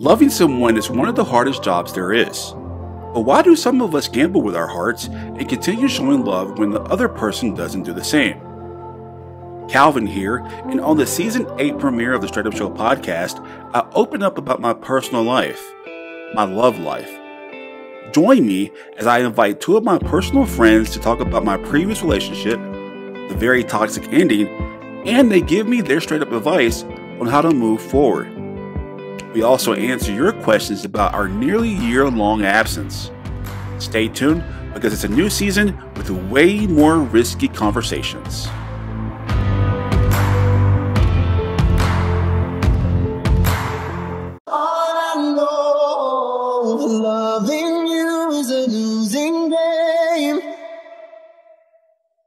Loving someone is one of the hardest jobs there is. But why do some of us gamble with our hearts and continue showing love when the other person doesn't do the same? Calvin here, and on the season 8 premiere of the Straight Up Show podcast, I open up about my personal life, my love life. Join me as I invite two of my personal friends to talk about my previous relationship, the very toxic ending, and they give me their straight up advice on how to move forward. We also answer your questions about our nearly year long absence. Stay tuned because it's a new season with way more risky conversations. All I know,